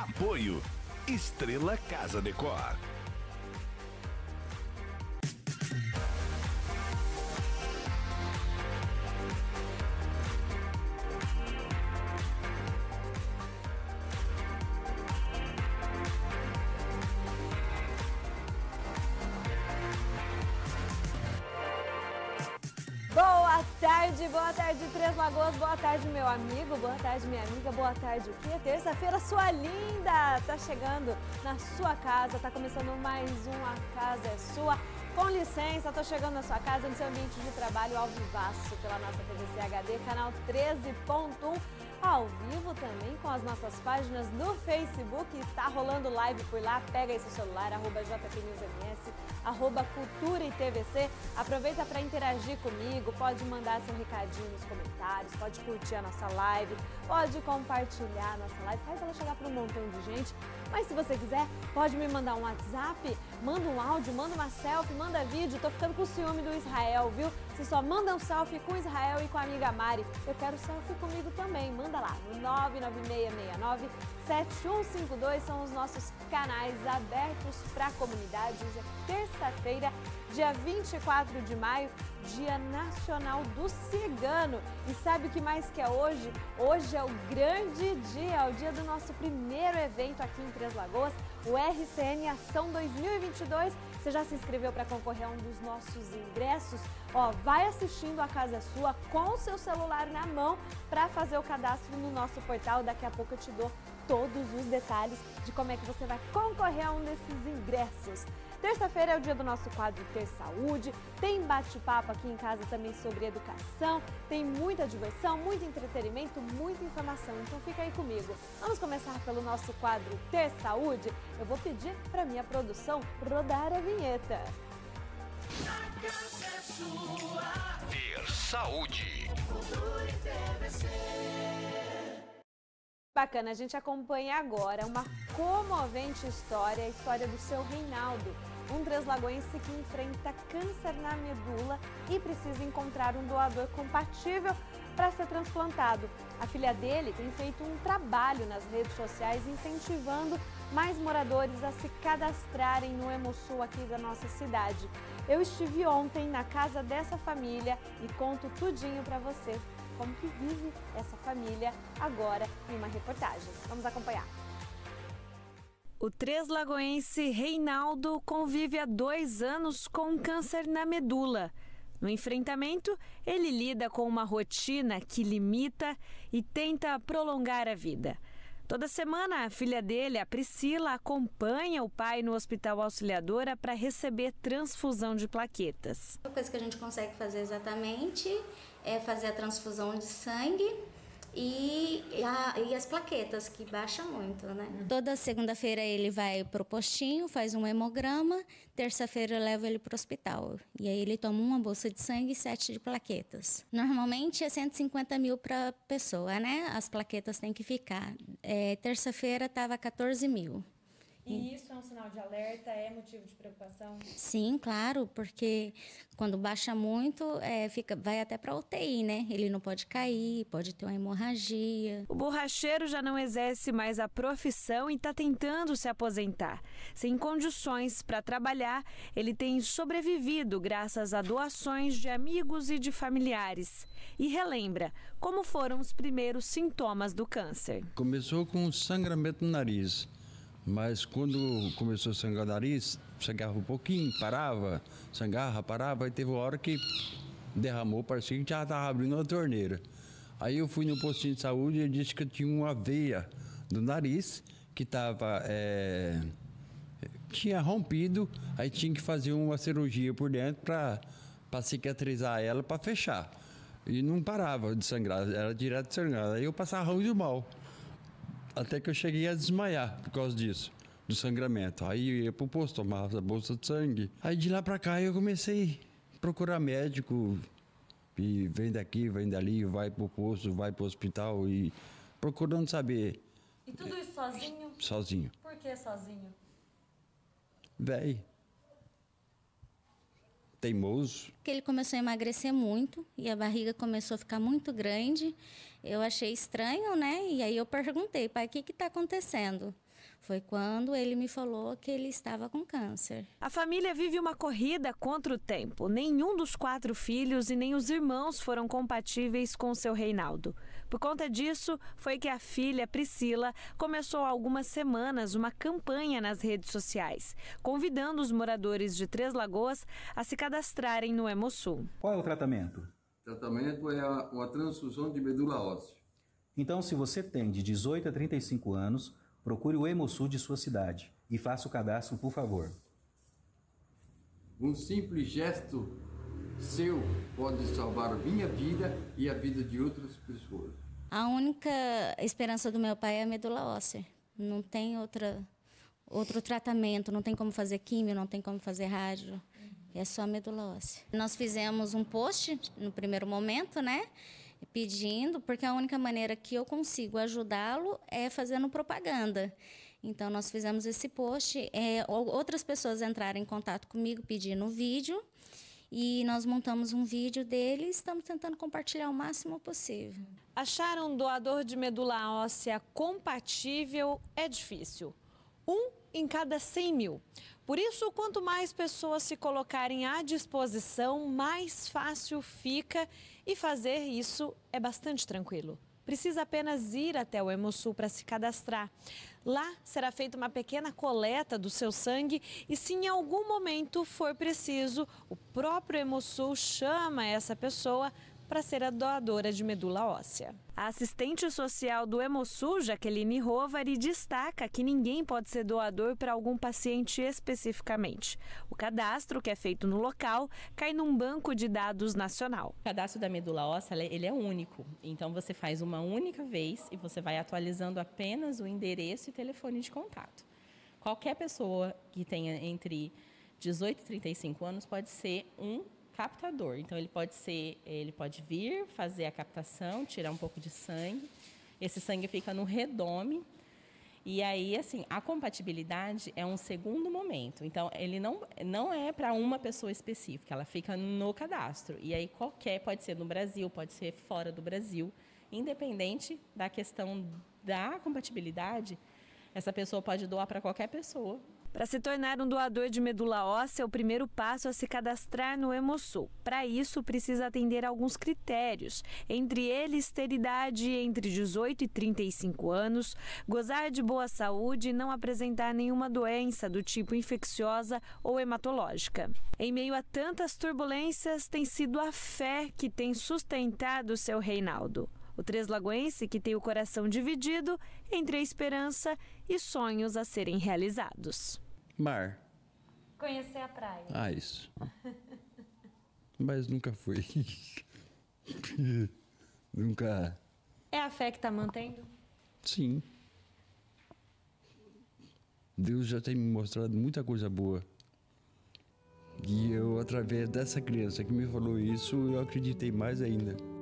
Apoio Estrela Casa Decor. Tarde, Três Lagoas, boa tarde meu amigo, boa tarde minha amiga, boa tarde o quê? Terça-feira sua linda, tá chegando na sua casa, tá começando mais um A Casa é Sua. Com licença, tô chegando na sua casa, no seu ambiente de trabalho ao vivaço pela nossa TVC HD, canal 13.1 ao vivo também com as nossas páginas no Facebook. Está rolando live por lá. Pega esse celular, arroba JPNewsMS, arroba Cultura e TVC. Aproveita para interagir comigo, pode mandar seu recadinho nos comentários, pode curtir a nossa live, pode compartilhar a nossa live, faz ela chegar para um montão de gente. Mas se você quiser, pode me mandar um WhatsApp, manda um áudio, manda uma selfie, manda vídeo. Tô ficando com ciúme do Israel, viu? Você só manda um selfie com Israel e com a amiga Mari. Eu quero selfie comigo também. Manda lá no 99669 7152 são os nossos canais abertos para a comunidade. Hoje é terça-feira, dia 24 de maio, Dia Nacional do Cigano. E sabe o que mais que é hoje? Hoje é o grande dia, é o dia do nosso primeiro evento aqui em Três Lagoas, o RCN Ação 2022. Você já se inscreveu para concorrer a um dos nossos ingressos? Ó, vai assistindo a Casa Sua com o seu celular na mão para fazer o cadastro no nosso portal. Daqui a pouco eu te dou todos os detalhes de como é que você vai concorrer a um desses ingressos. Terça-feira é o dia do nosso quadro Ter Saúde, tem bate-papo aqui em casa também sobre educação, tem muita diversão, muito entretenimento, muita informação, então fica aí comigo. Vamos começar pelo nosso quadro Ter Saúde? Eu vou pedir para minha produção rodar a vinheta. Ter Saúde. Bacana, a gente acompanha agora uma comovente história, a história do seu Reinaldo, um treslagoense que enfrenta câncer na medula e precisa encontrar um doador compatível para ser transplantado. A filha dele tem feito um trabalho nas redes sociais incentivando mais moradores a se cadastrarem no Hemosul aqui da nossa cidade. Eu estive ontem na casa dessa família e conto tudinho para você como que vive essa família agora em uma reportagem. Vamos acompanhar. O treslagoense Reinaldo convive há dois anos com câncer na medula. No enfrentamento, ele lida com uma rotina que limita e tenta prolongar a vida. Toda semana, a filha dele, a Priscila, acompanha o pai no Hospital Auxiliadora para receber transfusão de plaquetas. A coisa que a gente consegue fazer exatamente é fazer a transfusão de sangue e, a, e as plaquetas, que baixam muito, né? Toda segunda-feira ele vai pro postinho, faz um hemograma, terça-feira eu levo ele pro hospital. E aí ele toma uma bolsa de sangue e sete de plaquetas. Normalmente é 150 mil para pessoa, né? As plaquetas têm que ficar. É, terça-feira tava 14 mil. E isso é um sinal de alerta, é motivo de preocupação? Sim, claro, porque quando baixa muito, é, fica, vai até para UTI, né? Ele não pode cair, pode ter uma hemorragia. O borracheiro já não exerce mais a profissão e está tentando se aposentar. Sem condições para trabalhar, ele tem sobrevivido graças a doações de amigos e de familiares. E relembra como foram os primeiros sintomas do câncer. Começou com sangramento no nariz. Mas quando começou a sangrar o nariz, sangrava um pouquinho, parava, sangrava, parava, aí teve uma hora que derramou, parecia que já estava abrindo uma torneira. Aí eu fui no postinho de saúde e ele disse que eu tinha uma veia do nariz que estava. É, tinha rompido, aí tinha que fazer uma cirurgia por dentro para cicatrizar ela, para fechar. E não parava de sangrar, era direto de sangrar. Aí eu passava ruim de mal. Até que eu cheguei a desmaiar por causa disso, do sangramento. Aí eu ia pro posto, tomava a bolsa de sangue. Aí de lá pra cá eu comecei a procurar médico. E vem daqui, vem dali, vai pro posto, vai pro hospital e procurando saber. E tudo isso sozinho? Sozinho. Por que sozinho? Véi. Teimoso. Que ele começou a emagrecer muito e a barriga começou a ficar muito grande. Eu achei estranho, né? E aí eu perguntei, pai, o que está acontecendo? Foi quando ele me falou que ele estava com câncer. A família vive uma corrida contra o tempo. Nenhum dos quatro filhos e nem os irmãos foram compatíveis com seu Reinaldo. Por conta disso, foi que a filha Priscila começou há algumas semanas uma campanha nas redes sociais, convidando os moradores de Três Lagoas a se cadastrarem no Hemosul. Qual é o tratamento? O tratamento é uma transfusão de medula óssea. Então, se você tem de 18 a 35 anos, procure o Hemosul de sua cidade e faça o cadastro, por favor. Um simples gesto seu pode salvar minha vida e a vida de outras pessoas. A única esperança do meu pai é a medula óssea. Não tem outra, outro tratamento, não tem como fazer químio, não tem como fazer rádio. É só medula óssea. Nós fizemos um post no primeiro momento, né? Pedindo, porque a única maneira que eu consigo ajudá-lo é fazendo propaganda. Então, nós fizemos esse post. É, outras pessoas entraram em contato comigo pedindo vídeo. E nós montamos um vídeo dele e estamos tentando compartilhar o máximo possível. Achar um doador de medula óssea compatível é difícil. Um em cada 100 mil. Por isso, quanto mais pessoas se colocarem à disposição, mais fácil fica e fazer isso é bastante tranquilo. Precisa apenas ir até o Hemosul para se cadastrar. Lá será feita uma pequena coleta do seu sangue e, se em algum momento for preciso, o próprio Hemosul chama essa pessoa para ser a doadora de medula óssea. A assistente social do Hemosul, Jaqueline Rovari, destaca que ninguém pode ser doador para algum paciente especificamente. O cadastro, que é feito no local, cai num banco de dados nacional. O cadastro da medula óssea ele é único, então você faz uma única vez e você vai atualizando apenas o endereço e telefone de contato. Qualquer pessoa que tenha entre 18 e 35 anos pode ser um captador. Então ele pode ser, ele pode vir fazer a captação, tirar um pouco de sangue. Esse sangue fica no redome. E aí, assim, a compatibilidade é um segundo momento. Então, ele não, não é para uma pessoa específica, ela fica no cadastro. E aí, qualquer, pode ser no Brasil, pode ser fora do Brasil, independente da questão da compatibilidade, essa pessoa pode doar para qualquer pessoa para se tornar um doador de medula óssea, o primeiro passo é se cadastrar no Hemosul. Para isso, precisa atender alguns critérios, entre eles ter idade entre 18 e 35 anos, gozar de boa saúde e não apresentar nenhuma doença do tipo infecciosa ou hematológica. Em meio a tantas turbulências, tem sido a fé que tem sustentado seu Reinaldo. O Três Lagoense que tem o coração dividido entre a esperança e sonhos a serem realizados. Mar. Conhecer a praia. Ah, isso. Mas nunca fui. nunca. É a fé que está mantendo? Sim. Deus já tem me mostrado muita coisa boa. E eu, através dessa criança que me falou isso, eu acreditei mais ainda.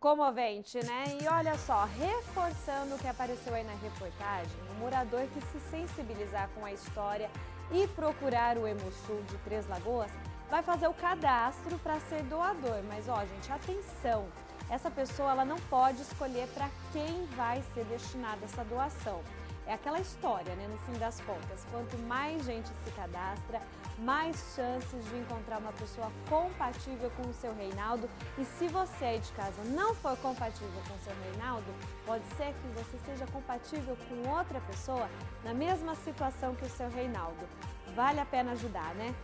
Comovente, né? E olha só, reforçando o que apareceu aí na reportagem, um morador que se sensibilizar com a história e procurar o Hemosul de Três Lagoas vai fazer o cadastro para ser doador. Mas ó, gente, atenção! Essa pessoa ela não pode escolher para quem vai ser destinada essa doação. É aquela história, né? No fim das contas, quanto mais gente se cadastra, mais chances de encontrar uma pessoa compatível com o seu Reinaldo. E se você aí de casa não for compatível com o seu Reinaldo, pode ser que você seja compatível com outra pessoa na mesma situação que o seu Reinaldo. Vale a pena ajudar, né?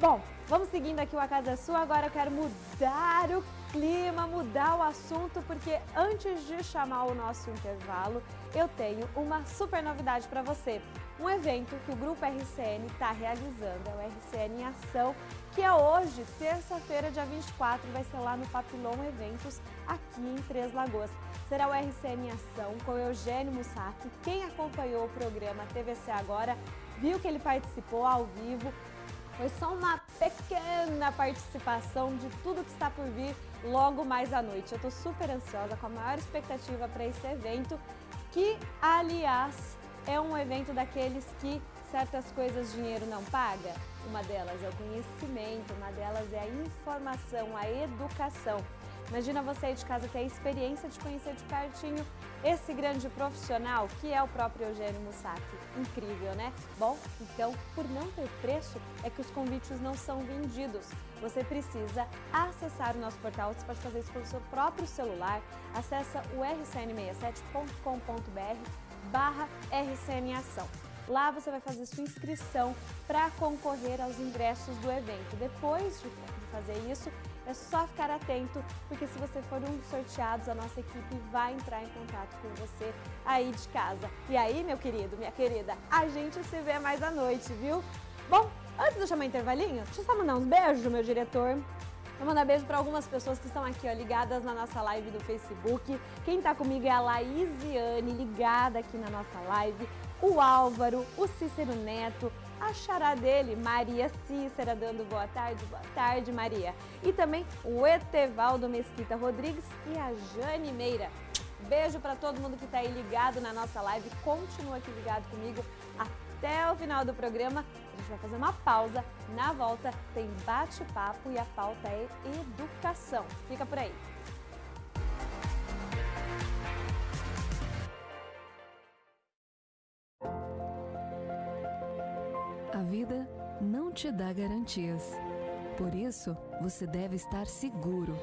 Bom, vamos seguindo aqui o A Casa é Sua. Agora eu quero mudar o clima, mudar o assunto, porque antes de chamar o nosso intervalo, eu tenho uma super novidade para você. Um evento que o Grupo RCN está realizando, é o RCN em Ação, que é hoje, terça-feira, dia 24, vai ser lá no Papilon Eventos, aqui em Três Lagoas. Será o RCN em Ação com Eugênio Mussac. Quem acompanhou o programa TVC Agora viu que ele participou ao vivo. Foi só uma pequena participação de tudo que está por vir logo mais à noite. Eu estou super ansiosa, com a maior expectativa para esse evento, que, aliás, é um evento daqueles que certas coisas dinheiro não paga? Uma delas é o conhecimento, uma delas é a informação, a educação. Imagina você aí de casa ter a experiência de conhecer de pertinho esse grande profissional que é o próprio Eugênio Mussac. Incrível, né? Bom, então, por não ter preço, é que os convites não são vendidos. Você precisa acessar o nosso portal, você pode fazer isso pelo seu próprio celular. Acesse o rcn67.com.br barra rcnação. Lá você vai fazer sua inscrição para concorrer aos ingressos do evento. Depois de fazer isso, é só ficar atento, porque se você for um dos sorteados, a nossa equipe vai entrar em contato com você aí de casa. E aí, meu querido, minha querida, a gente se vê mais à noite, viu? Bom, antes de eu chamar intervalinho, deixa eu só mandar uns beijos, meu diretor. Vou mandar beijo para algumas pessoas que estão aqui, ó, ligadas na nossa live do Facebook. Quem está comigo é a Laísiane, ligada aqui na nossa live. O Álvaro, o Cícero Neto, a xará dele, Maria Cícera, dando boa tarde, boa tarde, Maria. E também o Etevaldo Mesquita Rodrigues e a Jane Meira. Beijo para todo mundo que está aí ligado na nossa live. Continua aqui ligado comigo até o final do programa. A gente vai fazer uma pausa. Na volta tem bate-papo e a pauta é educação. Fica por aí. Te dá garantias. Por isso, você deve estar seguro.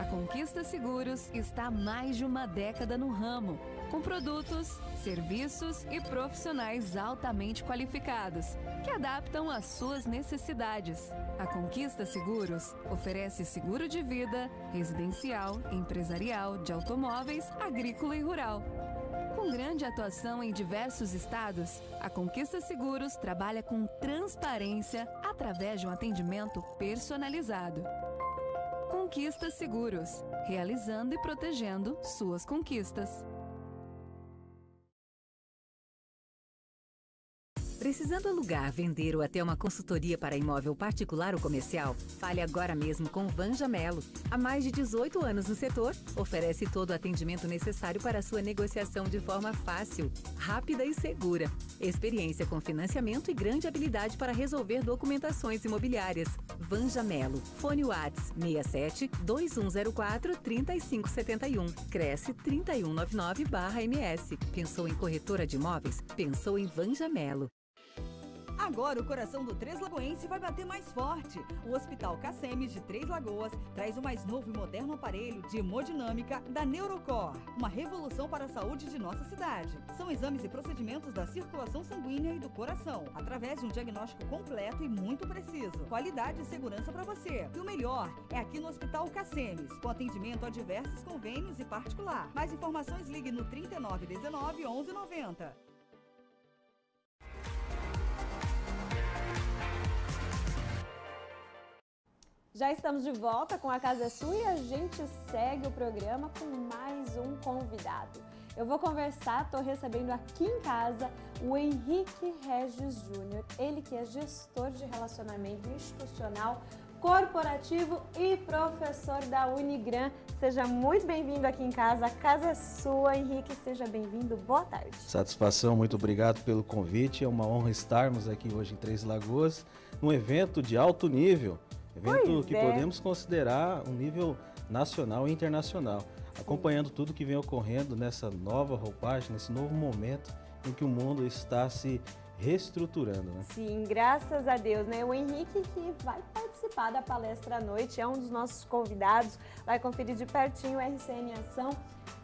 A Conquista Seguros está há mais de uma década no ramo, com produtos, serviços e profissionais altamente qualificados, que adaptam às suas necessidades. A Conquista Seguros oferece seguro de vida, residencial, empresarial, de automóveis, agrícola e rural. Com grande atuação em diversos estados, a Conquista Seguros trabalha com transparência através de um atendimento personalizado. Conquista Seguros, realizando e protegendo suas conquistas. Precisando alugar, vender ou até uma consultoria para imóvel particular ou comercial? Fale agora mesmo com Vanja Melo. Há mais de 18 anos no setor, oferece todo o atendimento necessário para a sua negociação de forma fácil, rápida e segura. Experiência com financiamento e grande habilidade para resolver documentações imobiliárias. Vanja Melo. Fone Whats 67 2104 3571. Cresce 3199/MS. Pensou em corretora de imóveis? Pensou em Vanja Melo. Agora o coração do Três Lagoense vai bater mais forte. O Hospital Cacemes de Três Lagoas traz o mais novo e moderno aparelho de hemodinâmica da Neurocor, uma revolução para a saúde de nossa cidade. São exames e procedimentos da circulação sanguínea e do coração, através de um diagnóstico completo e muito preciso. Qualidade e segurança para você. E o melhor é aqui no Hospital Cacemes, com atendimento a diversos convênios e particular. Mais informações ligue no 3919 1190. Já estamos de volta com a Casa é Sua e a gente segue o programa com mais um convidado. Eu vou conversar, estou recebendo aqui em casa o Henrique Regis Júnior, ele que é gestor de relacionamento institucional, corporativo e professor da Unigran. Seja muito bem-vindo aqui em casa, a casa é sua. Henrique, seja bem-vindo, boa tarde. Satisfação, muito obrigado pelo convite. É uma honra estarmos aqui hoje em Três Lagoas, num evento de alto nível Evento pois que é. podemos considerar um nível nacional e internacional, Sim. acompanhando tudo que vem ocorrendo nessa nova roupagem, nesse novo momento em que o mundo está se reestruturando, né? Sim, graças a Deus, né? O Henrique que vai participar da palestra à noite, é um dos nossos convidados, vai conferir de pertinho o RCN Ação,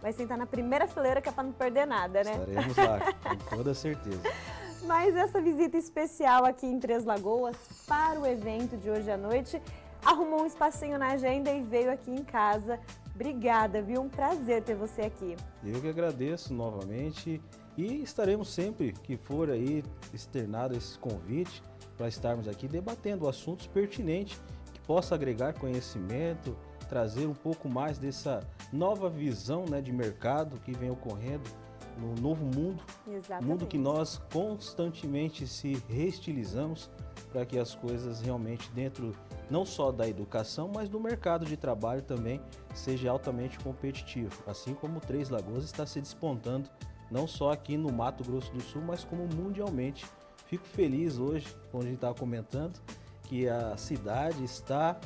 vai sentar na primeira fileira que é para não perder nada, né? Estaremos lá, com toda certeza. Mas essa visita especial aqui em Três Lagoas para o evento de hoje à noite arrumou um espacinho na agenda e veio aqui em casa. Obrigada, viu? Um prazer ter você aqui. Eu que agradeço novamente e estaremos sempre que for aí externado esse convite para estarmos aqui debatendo assuntos pertinentes que possa agregar conhecimento, trazer um pouco mais dessa nova visão né, de mercado que vem ocorrendo no novo mundo, Exatamente. mundo que nós constantemente se reestilizamos para que as coisas realmente dentro não só da educação, mas do mercado de trabalho também seja altamente competitivo, assim como Três Lagoas está se despontando não só aqui no Mato Grosso do Sul, mas como mundialmente. Fico feliz hoje, quando a gente estava comentando, que a cidade está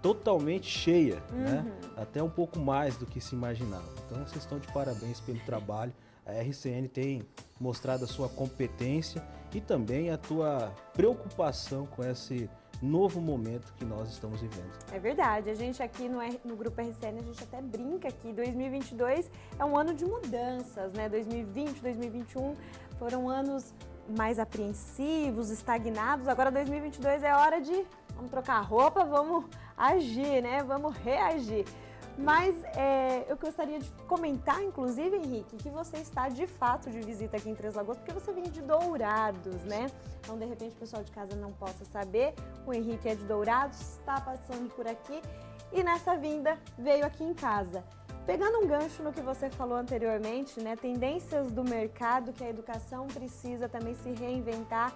totalmente cheia, né? Uhum. até um pouco mais do que se imaginava. Então vocês estão de parabéns pelo trabalho. A RCN tem mostrado a sua competência e também a tua preocupação com esse novo momento que nós estamos vivendo. É verdade, a gente aqui no, no Grupo RCN, a gente até brinca que 2022 é um ano de mudanças, né? 2020, 2021 foram anos mais apreensivos, estagnados, agora 2022 é hora de vamos trocar roupa, vamos agir, né? Vamos reagir. Mas é, eu gostaria de comentar, inclusive, Henrique, que você está de fato de visita aqui em Três Lagoas, porque você vem de Dourados, né? Então, de repente, o pessoal de casa não possa saber. O Henrique é de Dourados, está passando por aqui e nessa vinda veio aqui em casa. Pegando um gancho no que você falou anteriormente, né? Tendências do mercado que a educação precisa também se reinventar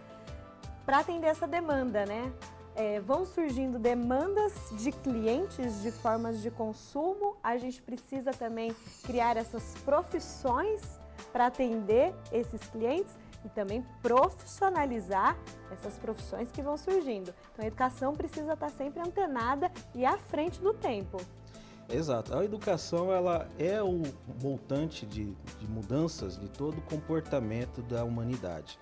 para atender essa demanda, né? É, vão surgindo demandas de clientes de formas de consumo, a gente precisa também criar essas profissões para atender esses clientes e também profissionalizar essas profissões que vão surgindo. Então a educação precisa estar sempre antenada e à frente do tempo. Exato. A educação ela é o montante de, de mudanças de todo o comportamento da humanidade.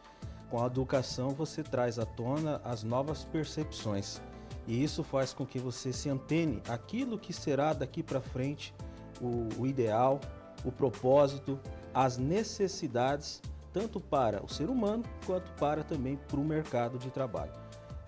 Com a educação você traz à tona as novas percepções e isso faz com que você se antene aquilo que será daqui para frente o, o ideal, o propósito, as necessidades tanto para o ser humano quanto para também para o mercado de trabalho.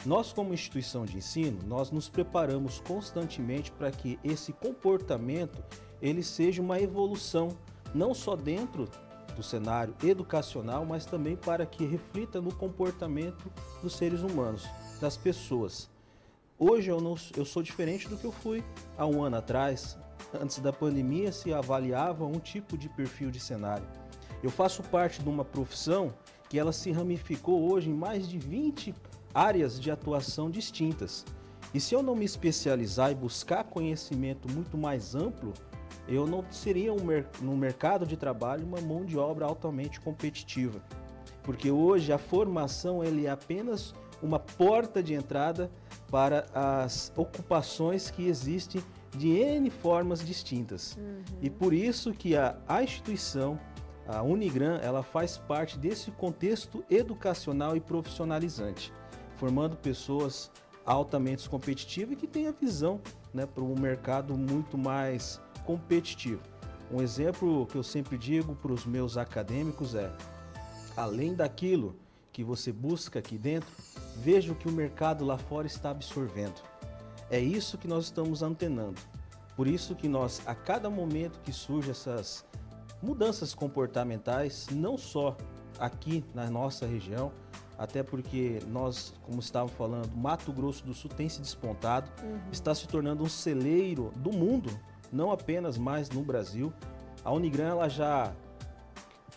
Nós, como instituição de ensino, nós nos preparamos constantemente para que esse comportamento ele seja uma evolução, não só dentro do cenário educacional, mas também para que reflita no comportamento dos seres humanos, das pessoas. Hoje eu, não, eu sou diferente do que eu fui há um ano atrás. Antes da pandemia se avaliava um tipo de perfil de cenário. Eu faço parte de uma profissão que ela se ramificou hoje em mais de 20 áreas de atuação distintas. E se eu não me especializar e buscar conhecimento muito mais amplo, eu não seria um mer no mercado de trabalho uma mão de obra altamente competitiva. Porque hoje a formação ele é apenas uma porta de entrada para as ocupações que existem de N formas distintas. E por isso que a, a instituição, a Unigran, ela faz parte desse contexto educacional e profissionalizante formando pessoas altamente competitivas e que têm a visão né, para um mercado muito mais competitivo. Um exemplo que eu sempre digo para os meus acadêmicos é: além daquilo que você busca aqui dentro, veja o que o mercado lá fora está absorvendo. É isso que nós estamos antenando. Por isso que nós, a cada momento que surgem essas mudanças comportamentais, não só aqui na nossa região, até porque nós, como estávamos falando, Mato Grosso do Sul tem se despontado, Uhum. está se tornando um celeiro do mundo, não apenas mais no Brasil. A Unigran ela já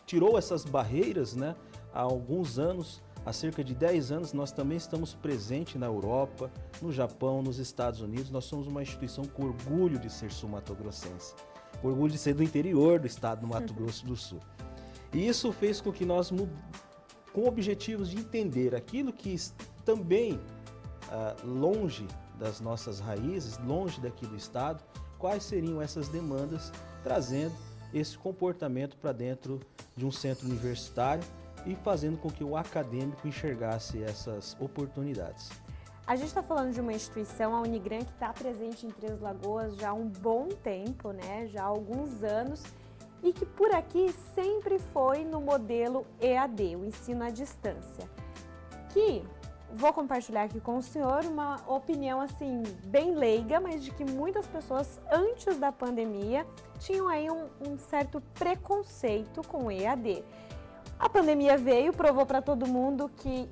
tirou essas barreiras, né? Há alguns anos, há cerca de 10 anos, nós também estamos presentes na Europa, no Japão, nos Estados Unidos. Nós somos uma instituição com orgulho de ser sul-mato-grossense, orgulho de ser do interior do estado do Mato Grosso do Sul. E isso fez com que nós com objetivos de entender aquilo que também ah, longe das nossas raízes, longe daqui do Estado, quais seriam essas demandas, trazendo esse comportamento para dentro de um centro universitário e fazendo com que o acadêmico enxergasse essas oportunidades. A gente está falando de uma instituição, a Unigran, que está presente em Três Lagoas já há um bom tempo, né? já há alguns anos, e que por aqui sempre foi no modelo EAD, o ensino à distância. Que vou compartilhar aqui com o senhor uma opinião assim bem leiga, mas de que muitas pessoas antes da pandemia tinham aí um, um certo preconceito com o EAD. A pandemia veio, provou para todo mundo que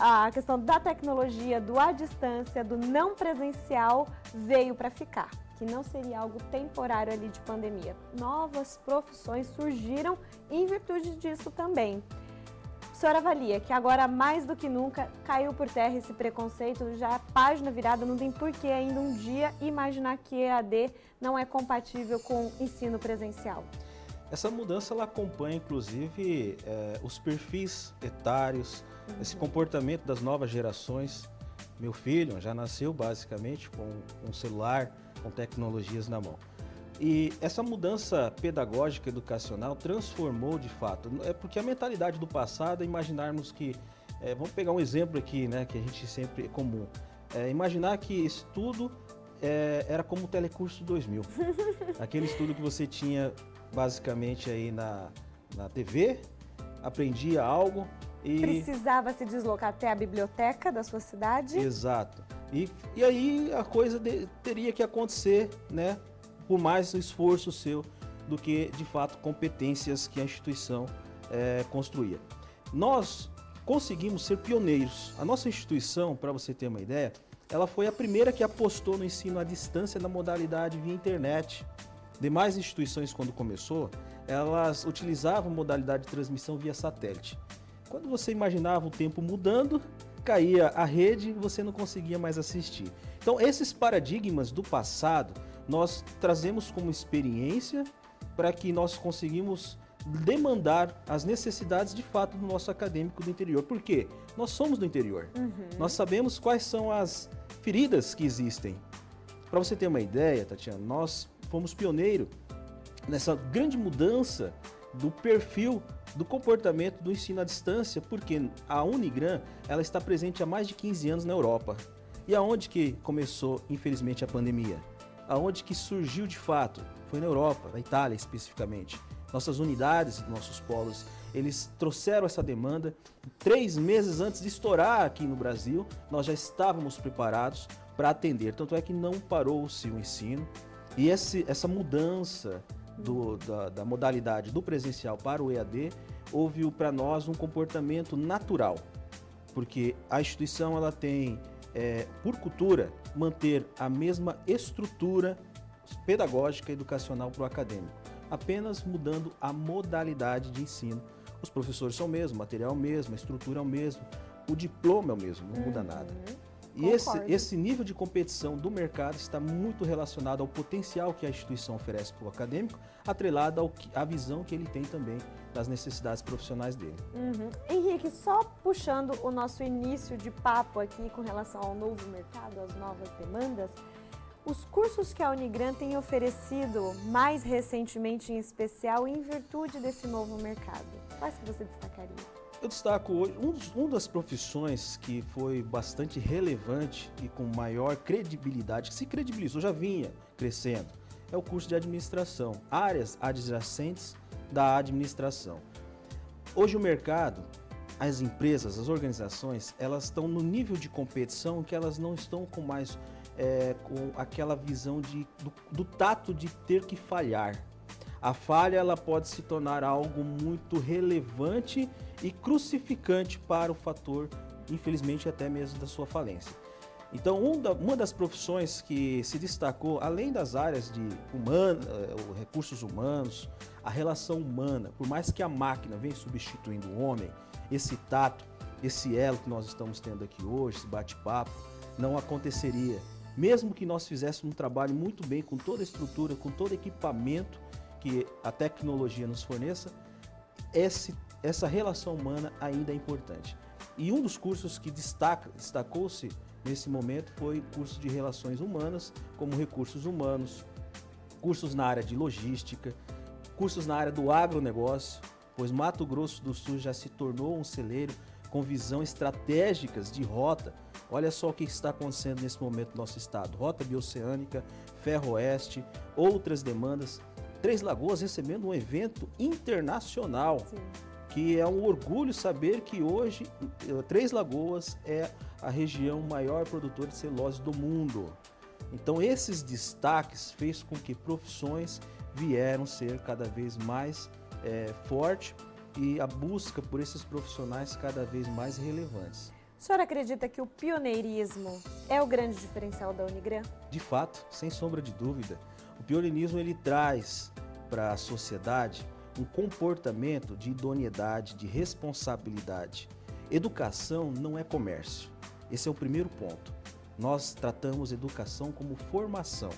a questão da tecnologia, do à distância, do não presencial veio para ficar, que não seria algo temporário ali de pandemia. Novas profissões surgiram em virtude disso também. O senhor avalia que agora mais do que nunca caiu por terra esse preconceito, já a página virada, não tem por que ainda um dia imaginar que EAD não é compatível com ensino presencial. Essa mudança ela acompanha, inclusive, é, os perfis etários, uhum. esse comportamento das novas gerações. Meu filho já nasceu basicamente com um celular, com tecnologias na mão. E essa mudança pedagógica educacional transformou de fato, é porque a mentalidade do passado é imaginarmos que, é, vamos pegar um exemplo aqui, né, que a gente sempre é comum, é, imaginar que estudo é, era como o Telecurso 2000, aquele estudo que você tinha basicamente aí na, na TV, aprendia algo e... Precisava se deslocar até a biblioteca da sua cidade. Exato. E, e aí a coisa de, teria que acontecer, né, por mais esforço seu do que de fato competências que a instituição é, construía. Nós conseguimos ser pioneiros. A nossa instituição, para você ter uma ideia, ela foi a primeira que apostou no ensino à distância na modalidade via internet. Demais instituições, quando começou, elas utilizavam modalidade de transmissão via satélite. Quando você imaginava o tempo mudando, caía a rede e você não conseguia mais assistir. Então, esses paradigmas do passado nós trazemos como experiência para que nós conseguimos demandar as necessidades de fato do nosso acadêmico do interior. Por quê? Nós somos do interior. Uhum. Nós sabemos quais são as feridas que existem. Para você ter uma ideia, Tatiana, nós fomos pioneiros nessa grande mudança do perfil do comportamento do ensino à distância, porque a Unigran ela está presente há mais de 15 anos na Europa. E aonde que começou, infelizmente, a pandemia? Aonde que surgiu de fato? Foi na Europa, na Itália especificamente. Nossas unidades, nossos polos, eles trouxeram essa demanda. Três meses antes de estourar aqui no Brasil, nós já estávamos preparados para atender. Tanto é que não parou-se o ensino. E esse, essa mudança do, da, da modalidade do presencial para o EAD houve para nós um comportamento natural, porque a instituição ela tem é, por cultura, manter a mesma estrutura pedagógica educacional para o acadêmico, apenas mudando a modalidade de ensino. Os professores são o mesmo, o material é o mesmo, a estrutura é o mesmo, o diploma é o mesmo, não muda nada. E esse, esse nível de competição do mercado está muito relacionado ao potencial que a instituição oferece para o acadêmico, atrelado à visão que ele tem também das necessidades profissionais dele. Uhum. Henrique, só puxando o nosso início de papo aqui com relação ao novo mercado, às novas demandas, os cursos que a Unigran tem oferecido mais recentemente em especial em virtude desse novo mercado, quais que você destacaria? Eu destaco hoje, um, das profissões que foi bastante relevante e com maior credibilidade, que se credibilizou, já vinha crescendo, é o curso de administração, áreas adjacentes da administração. Hoje o mercado, as empresas, as organizações, elas estão no nível de competição que elas não estão com mais é, com aquela visão de, do, do tato de ter que falhar. A falha ela pode se tornar algo muito relevante e crucificante para o fator, infelizmente, até mesmo da sua falência. Então, uma das profissões que se destacou, além das áreas de humano, eh, recursos humanos, a relação humana, por mais que a máquina venha substituindo o homem, esse tato, esse elo que nós estamos tendo aqui hoje, esse bate-papo, não aconteceria. Mesmo que nós fizéssemos um trabalho muito bem, com toda a estrutura, com todo equipamento que a tecnologia nos forneça, esse essa relação humana ainda é importante. E um dos cursos que destaca, destacou-se nesse momento foi o curso de Relações Humanas, como Recursos Humanos, cursos na área de logística, cursos na área do agronegócio, pois Mato Grosso do Sul já se tornou um celeiro com visão estratégicas de rota. Olha só o que está acontecendo nesse momento no nosso estado: rota bioceânica, ferro-oeste, outras demandas. Três Lagoas recebendo um evento internacional. Sim que é um orgulho saber que hoje eh, Três Lagoas é a região maior produtora de celulose do mundo. Então esses destaques fez com que profissões vieram ser cada vez mais é, forte e a busca por esses profissionais cada vez mais relevantes. A senhora acredita que o pioneirismo é o grande diferencial da Unigran? De fato, sem sombra de dúvida. O pioneirismo ele traz para a sociedade um comportamento de idoneidade, de responsabilidade. Educação não é comércio. Esse é o primeiro ponto. Nós tratamos educação como formação.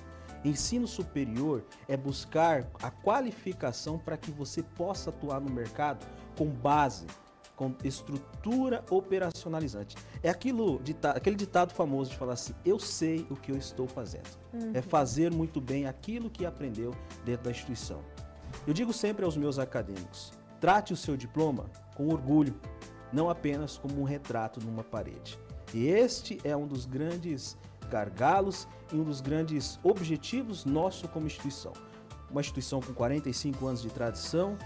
Ensino superior é buscar a qualificação para que você possa atuar no mercado com base, com estrutura operacionalizante. É aquilo, aquele ditado famoso de falar assim: eu sei o que eu estou fazendo. Uhum. É fazer muito bem aquilo que aprendeu dentro da instituição. Eu digo sempre aos meus acadêmicos: trate o seu diploma com orgulho, não apenas como um retrato numa parede. E este é um dos grandes gargalos e um dos grandes objetivos nosso como instituição. Uma instituição com 45 anos de tradição,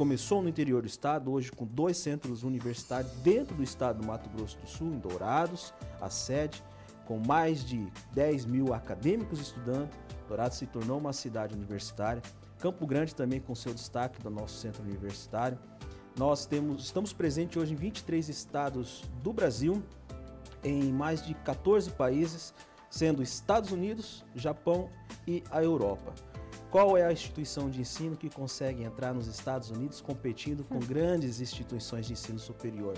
começou no interior do estado, hoje com dois centros universitários dentro do estado do Mato Grosso do Sul, em Dourados, a sede, com mais de 10 mil acadêmicos estudando. Dourados se tornou uma cidade universitária. Campo Grande também com seu destaque do nosso centro universitário. Nós temos, estamos presentes hoje em 23 estados do Brasil, em mais de 14 países, sendo Estados Unidos, Japão e a Europa. Qual é a instituição de ensino que consegue entrar nos Estados Unidos competindo com hum. grandes instituições de ensino superior?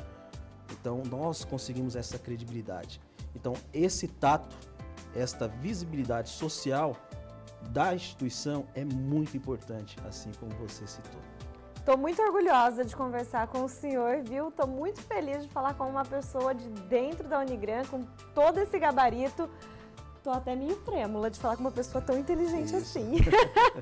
Então, nós conseguimos essa credibilidade. Então, esse tato, esta visibilidade social da instituição é muito importante, assim como você citou. Estou muito orgulhosa de conversar com o senhor, viu? Estou muito feliz de falar com uma pessoa de dentro da Unigran, com todo esse gabarito. Tô até meio trêmula de falar com uma pessoa tão inteligente Isso. assim.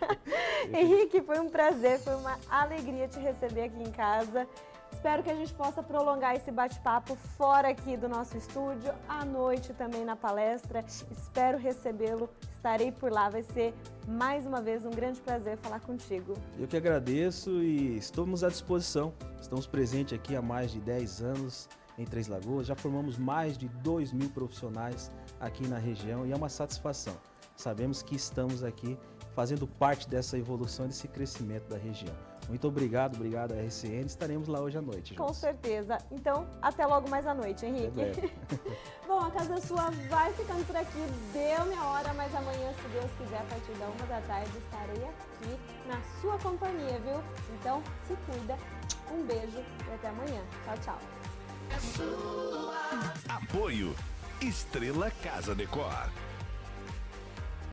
Henrique, foi um prazer, foi uma alegria te receber aqui em casa. Espero que a gente possa prolongar esse bate-papo fora aqui do nosso estúdio, à noite também na palestra. Espero recebê-lo, estarei por lá. Vai ser mais uma vez um grande prazer falar contigo. Eu que agradeço e estamos à disposição. Estamos presentes aqui há mais de 10 anos em Três Lagoas. Já formamos mais de 2 mil profissionais aqui na região e é uma satisfação. Sabemos que estamos aqui fazendo parte dessa evolução, desse crescimento da região. Muito obrigado, obrigado à RCN. Estaremos lá hoje à noite. Com certeza. Então, até logo mais à noite, Henrique. Bom, a Casa Sua vai ficando por aqui. Deu minha hora, mas amanhã, se Deus quiser, a partir da uma da tarde, estarei aqui na sua companhia, viu? Então, se cuida. Um beijo e até amanhã. Tchau, tchau. Apoio Estrela Casa Decor.